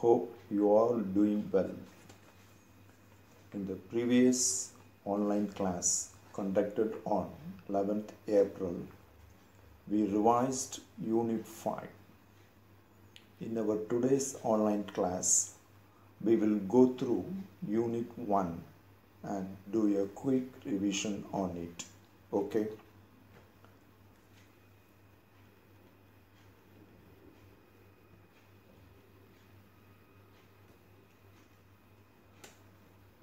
Hope you all doing well. In the previous online class conducted on 11th April, we revised Unit 5. In our today's online class, we will go through Unit 1 and do a quick revision on it. Okay?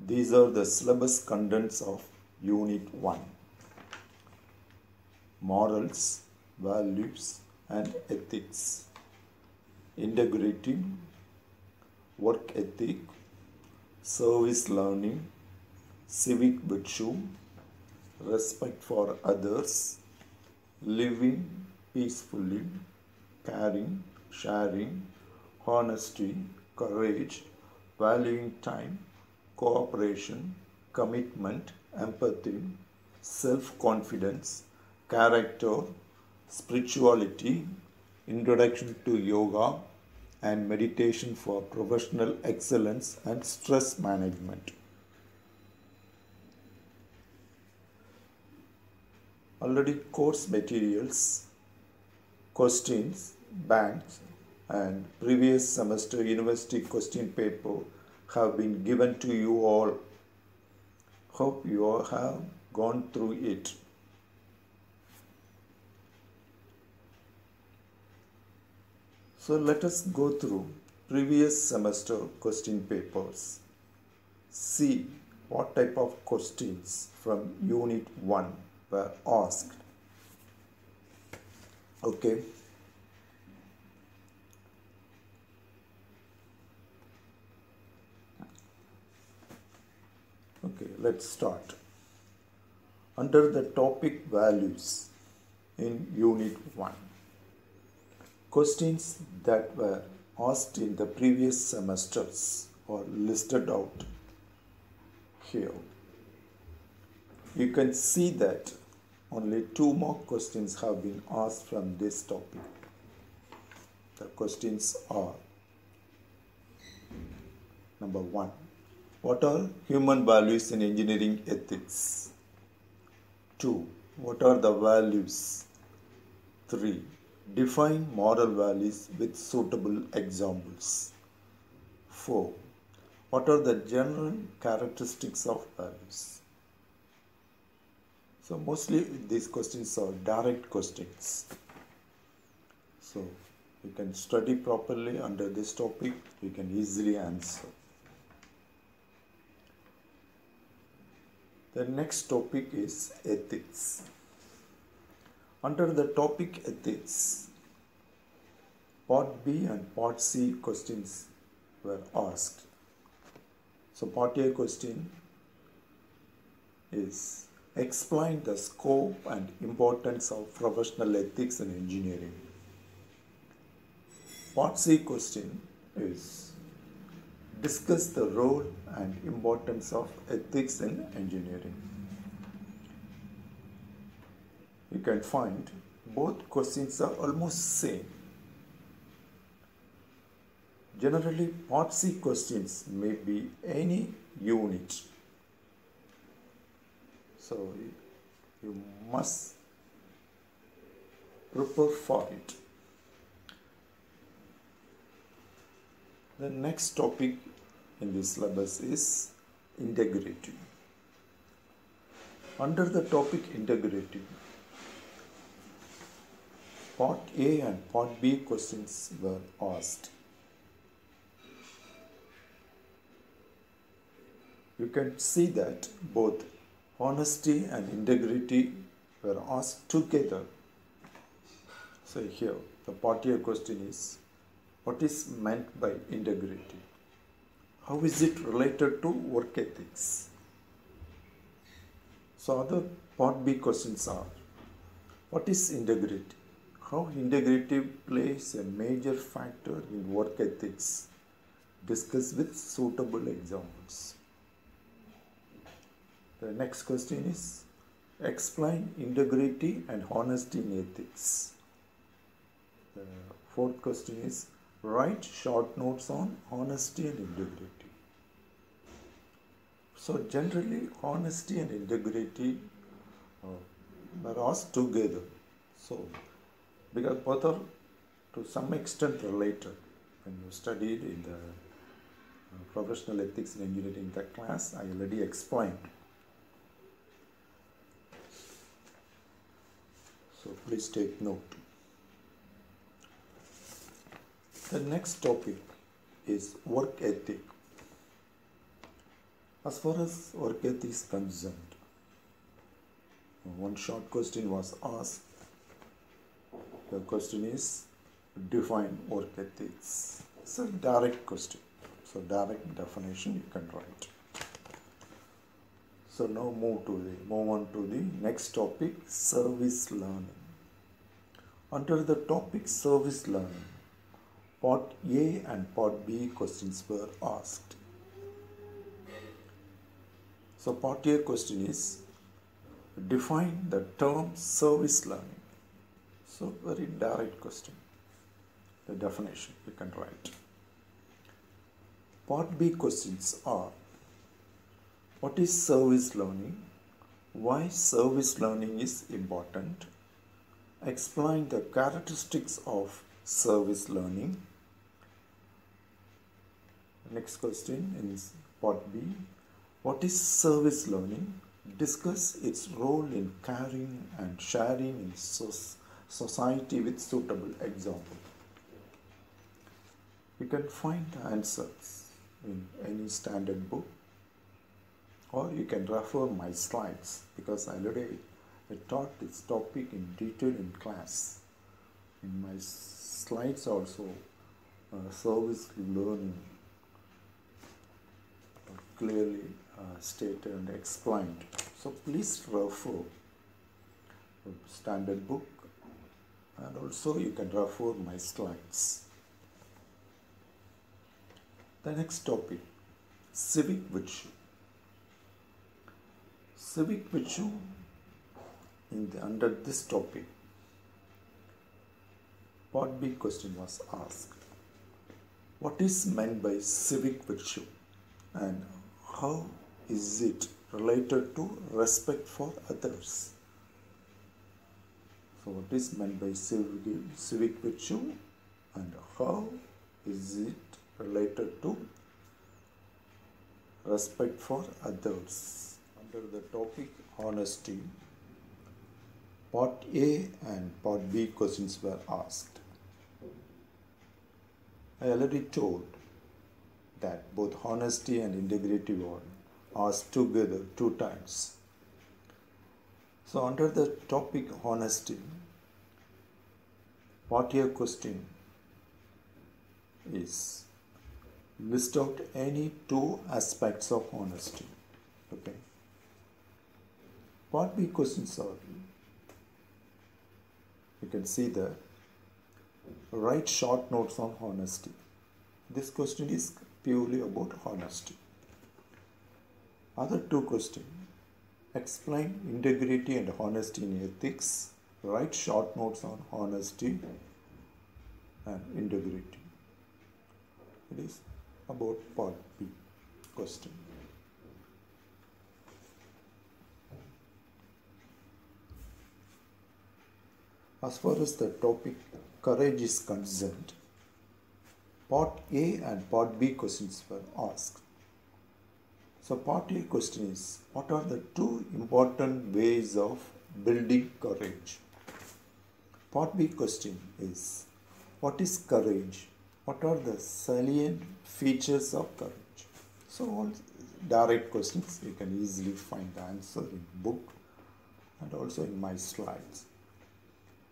These are the syllabus contents of Unit 1 Morals, Values, and Ethics, Integrity, Work Ethic, Service Learning, Civic Virtue, Respect for Others, Living Peacefully, Caring, Sharing, Honesty, Courage, Valuing Time, cooperation, commitment, empathy, self confidence, character, spirituality, introduction to yoga, and meditation for professional excellence and stress management. Already, course materials, questions, banks, and previous semester university question paper have been given to you all. Hope you all have gone through it. So let us go through previous semester question papers. See what type of questions from unit 1 were asked. Okay. Okay, let's start. Under the topic values in Unit 1, questions that were asked in the previous semesters are listed out here. You can see that only two more questions have been asked from this topic. The questions are number one what are human values in engineering ethics? 2. What are the values? 3. Define moral values with suitable examples. 4. What are the general characteristics of values? So, mostly these questions are direct questions. So, you can study properly under this topic, you can easily answer. The next topic is ethics. Under the topic ethics, Part B and Part C questions were asked. So, Part A question is explain the scope and importance of professional ethics in engineering. Part C question is discuss the role and importance of ethics in engineering. You can find both questions are almost same. Generally, part C questions may be any unit. So you must prepare for it. The next topic in this syllabus is integrity. Under the topic integrity, part A and part B questions were asked. You can see that both honesty and integrity were asked together. So here the part A question is what is meant by integrity? How is it related to work ethics? So other part B questions are what is integrity? How integrity plays a major factor in work ethics? Discuss with suitable examples. The next question is explain integrity and honesty in ethics. The fourth question is write short notes on honesty and integrity. So generally, honesty and integrity uh, are asked together. So because both are to some extent related. When you studied in the uh, professional ethics and engineering that class, I already explained. So please take note. The next topic is work ethic. As far as work ethic is concerned, one short question was asked. The question is define work ethics. It's a direct question. So direct definition you can write. So now move to the move on to the next topic service learning. Under the topic service learning, part A and part B questions were asked. So part A question is define the term service learning. So very direct question. The definition you can write. Part B questions are what is service learning? Why service learning is important? Explain the characteristics of service learning. Next question is part B. What is service learning? Discuss its role in caring and sharing in society with suitable example. You can find answers in any standard book or you can refer my slides because I already taught this topic in detail in class. In my slides also uh, service learning clearly uh, stated and explained. So please refer standard book and also you can refer my slides. The next topic civic virtue. Civic virtue in the, under this topic part B question was asked. What is meant by civic virtue and how is it related to respect for others? So, what is meant by civic, virtue and how is it related to respect for others? Under the topic honesty, part A and part B questions were asked. I already told that both honesty and integrity were asked together two times. So, under the topic honesty, what your question is list out any two aspects of honesty. Okay. Part B questions are you can see the write short notes on honesty. This question is purely about honesty. Other two questions explain integrity and honesty in ethics. Write short notes on honesty and integrity. It is about part B question. As far as the topic courage is concerned, part A and part B questions were asked. So, part A question is What are the two important ways of building courage? Part B question is What is courage? What are the salient features of courage? So, all direct questions you can easily find the answer in book and also in my slides.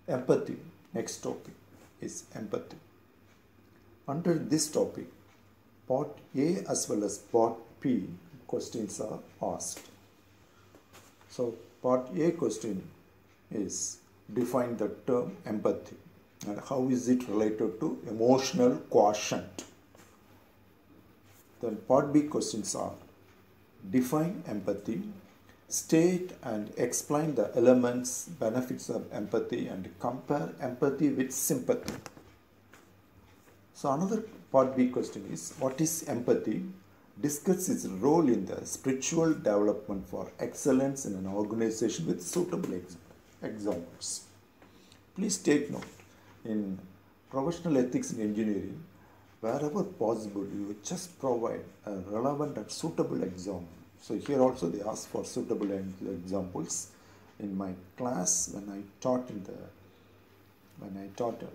Empathy, next topic is empathy. Under this topic, part A as well as part P questions are asked. So, part A question is define the term empathy and how is it related to emotional quotient. Then part B questions are define empathy state and explain the elements, benefits of empathy and compare empathy with sympathy. So another part B question is what is empathy? Discuss its role in the spiritual development for excellence in an organization with suitable examples. Please take note in professional ethics in engineering, wherever possible, you just provide a relevant and suitable example. So here also they ask for suitable examples. In my class, when I taught in the when I taught uh,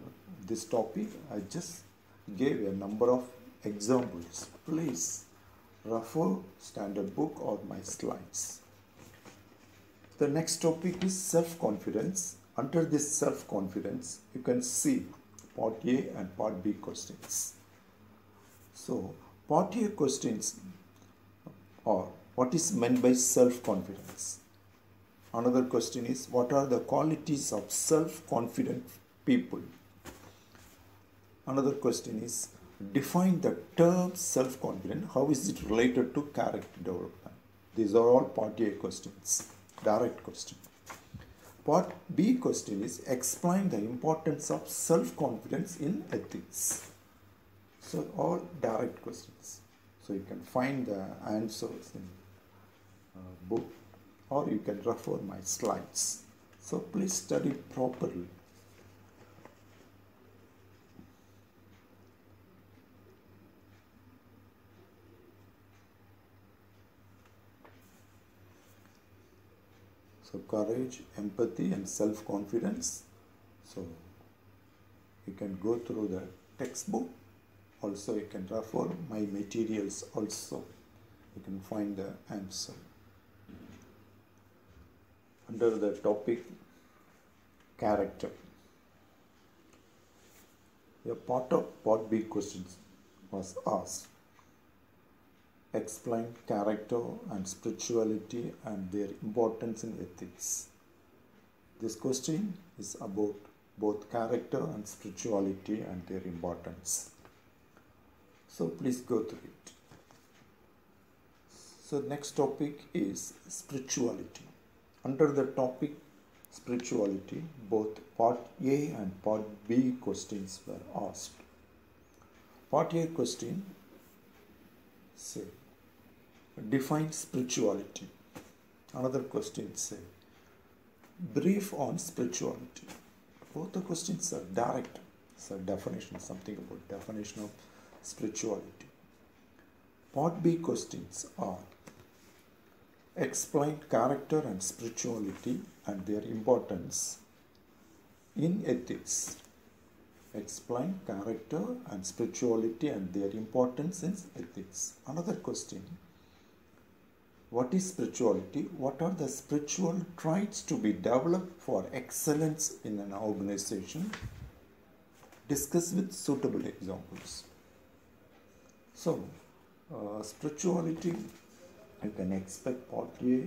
this topic, I just gave a number of examples. Please refer standard book or my slides. The next topic is self-confidence. Under this self-confidence, you can see part A and part B questions. So, part A questions are what is meant by self-confidence? Another question is what are the qualities of self-confident people? Another question is define the term self-confident. How is it related to character development? These are all part A questions, direct question. Part B question is explain the importance of self-confidence in ethics. So all direct questions. So you can find the answers in uh, book or you can refer my slides. So please study properly. So courage, empathy and self-confidence. So you can go through the textbook. Also you can refer my materials also. You can find the answer. Under the topic character. A part of part B questions was asked explain character and spirituality and their importance in ethics. This question is about both character and spirituality and their importance. So please go through it. So next topic is spirituality. Under the topic spirituality, both part A and part B questions were asked. Part A question say define spirituality. Another question say brief on spirituality. Both the questions are direct. A definition, something about definition of spirituality. Part B questions are explain character and spirituality and their importance in ethics. Explain character and spirituality and their importance in ethics. Another question What is spirituality? What are the spiritual traits to be developed for excellence in an organization? Discuss with suitable examples. So, uh, spirituality, you can expect part A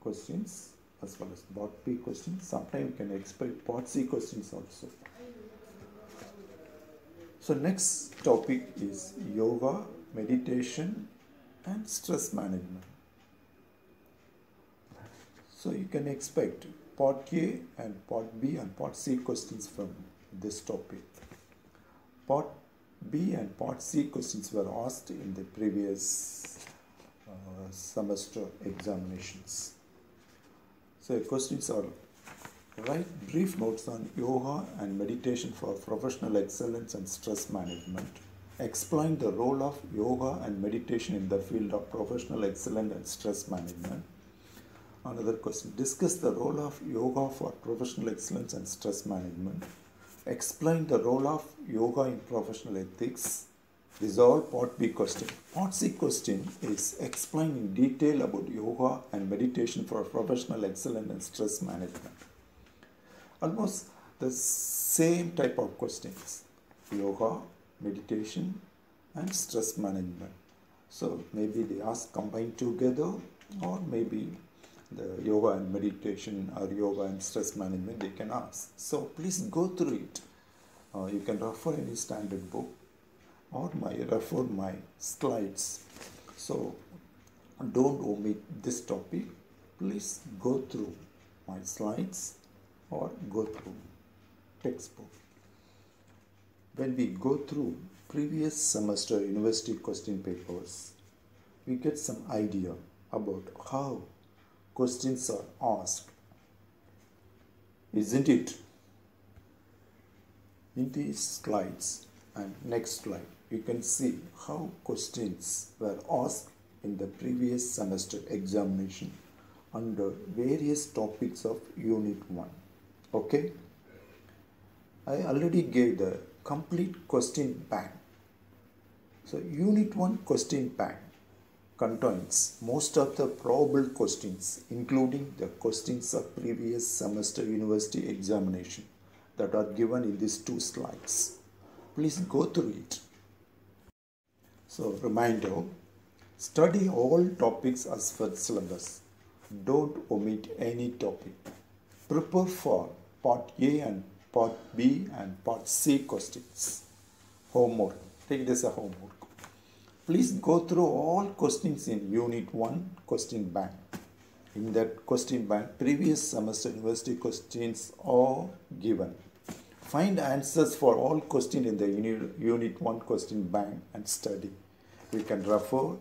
questions as well as part B questions. Sometimes you can expect part C questions also. So next topic is yoga, meditation and stress management. So you can expect part A and part B and part C questions from this topic. Part B and part C questions were asked in the previous uh, semester examinations. So questions are write brief notes on yoga and meditation for professional excellence and stress management. Explain the role of yoga and meditation in the field of professional excellence and stress management. Another question discuss the role of yoga for professional excellence and stress management. Explain the role of yoga in professional ethics. These are all part B question. Part C question is explain in detail about yoga and meditation for professional excellence and stress management. Almost the same type of questions. Yoga, meditation and stress management. So maybe they ask combined together or maybe the yoga and meditation or yoga and stress management they can ask. So please go through it. Uh, you can refer any standard book or my refer my slides. So don't omit this topic. Please go through my slides or go through textbook. When we go through previous semester university question papers, we get some idea about how questions are asked. Isn't it? In these slides and next slide, you can see how questions were asked in the previous semester examination under various topics of Unit 1. Okay? I already gave the complete question bank. So, Unit 1 question bank contains most of the probable questions, including the questions of previous semester university examination that are given in these two slides. Please go through it. So, reminder study all topics as per syllabus. Don't omit any topic. Prepare for part A and part B and part C questions. Homework. Take this as homework. Please go through all questions in Unit 1 question bank. In that question bank, previous semester university questions are given. Find answers for all questions in the Unit, unit 1 question bank and study. You can refer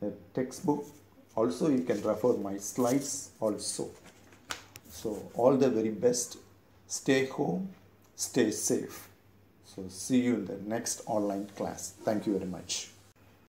the textbook. Also, you can refer my slides also. So, all the very best. Stay home, stay safe. So, see you in the next online class. Thank you very much.